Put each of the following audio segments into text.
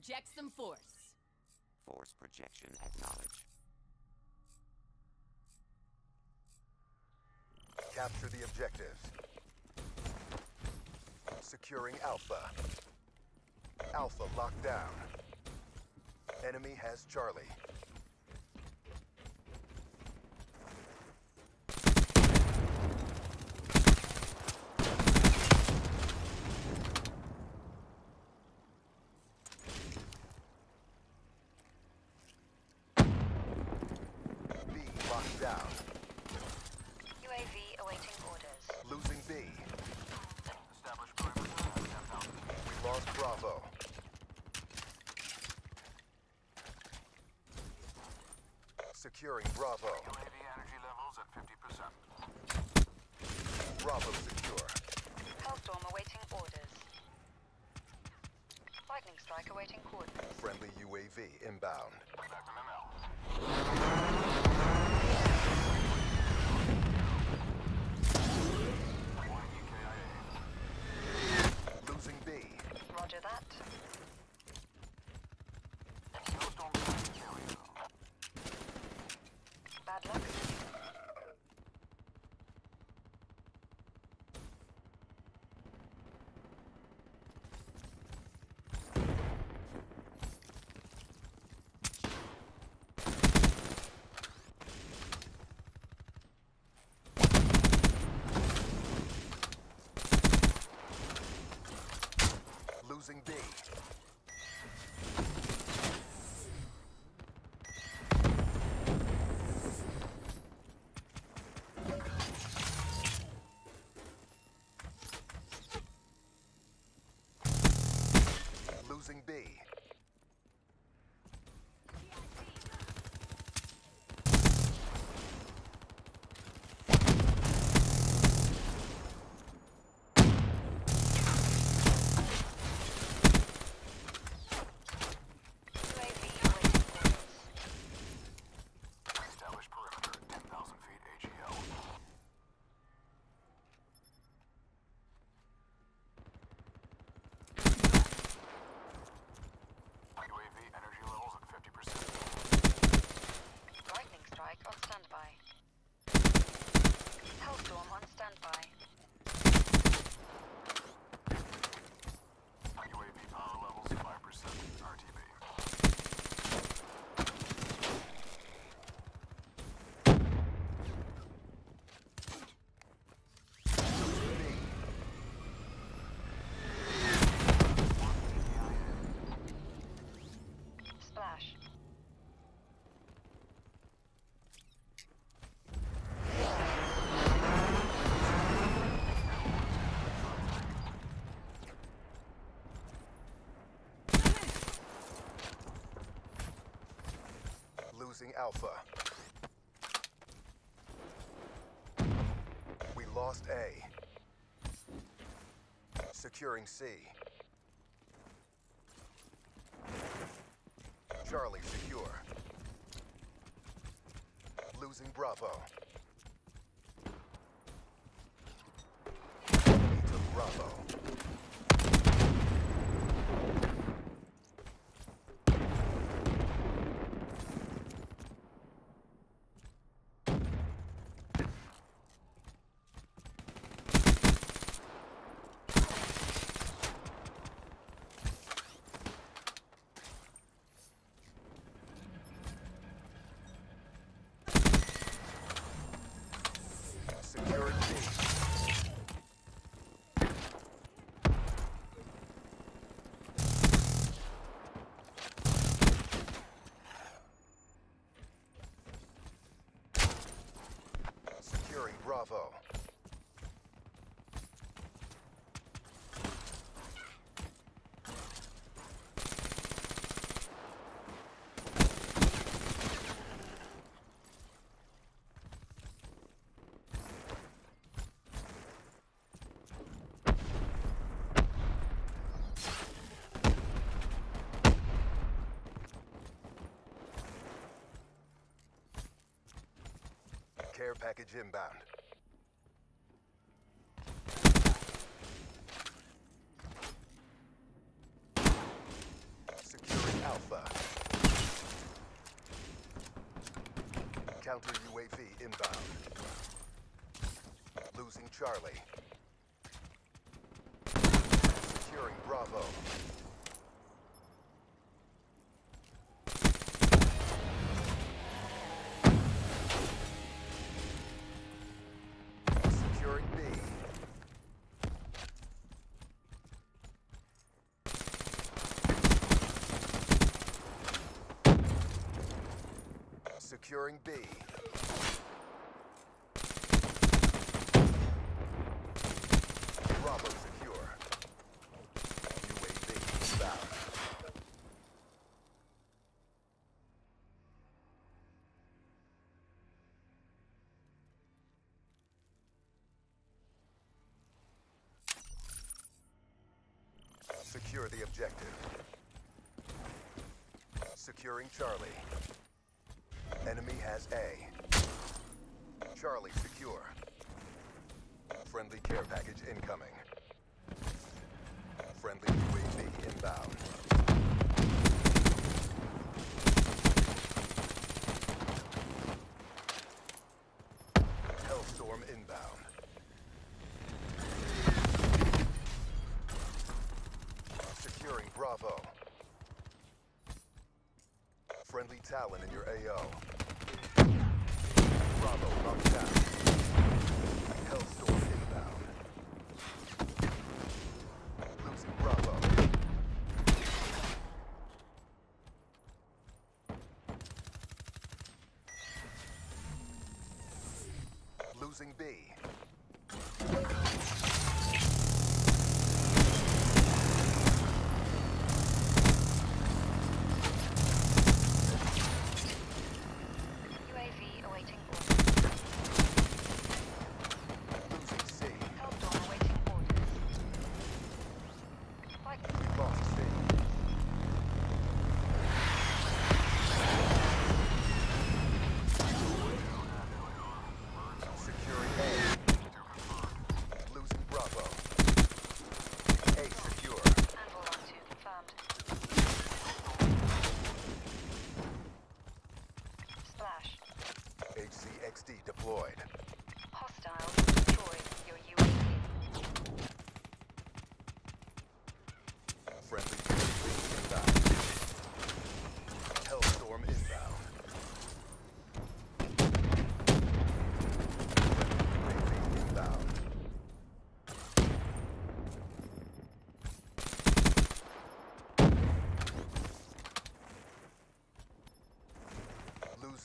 project some force. Force projection acknowledged. Capture the objectives. Securing Alpha. Alpha locked down. Enemy has Charlie. B locked down. UAV awaiting orders. Losing B. Establish perimeter at 10,000 feet. We lost Bravo. Securing Bravo. UAV energy levels at 50%. Bravo secure. Hellstorm awaiting orders. Lightning strike awaiting coordinates. Friendly UAV inbound. Losing Alpha. We lost A. Securing C. Charlie secure. Losing Bravo. Bravo. Package inbound. Securing Alpha. Counter UAV inbound. Losing Charlie. Securing Bravo. Securing B. Bravo secure. UAV inbound. Secure the objective. Securing Charlie. Enemy has A. Charlie secure. Friendly care package incoming. Friendly UAV inbound. Hellstorm inbound. Securing Bravo. Friendly Talon in your AO. Bravo, locked down.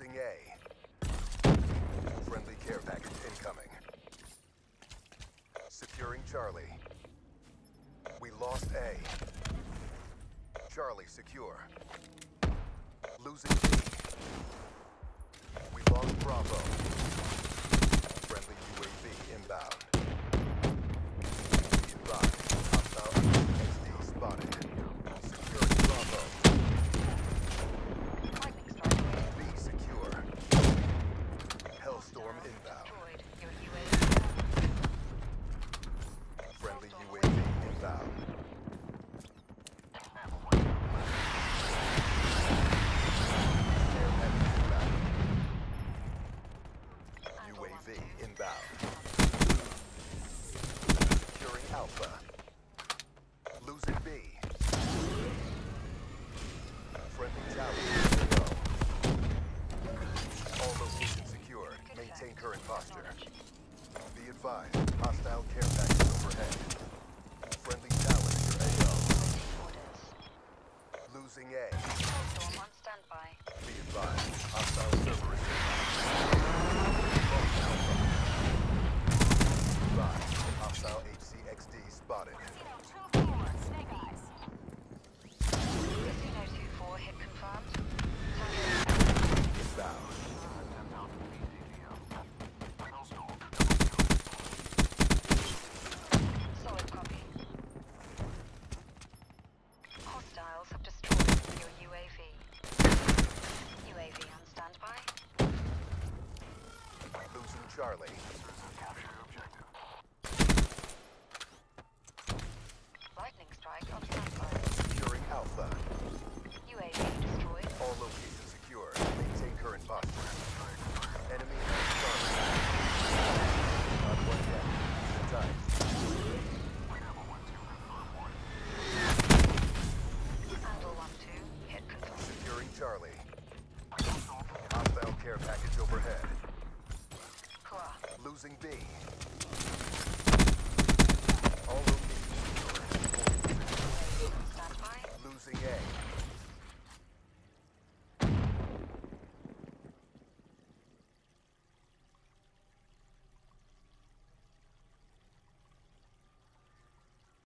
Accessing A. Friendly care package incoming. Securing Charlie. We lost A. Charlie secure. Losing B. advised. Losing B. All locations. Losing A.